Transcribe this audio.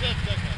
shit, Dick.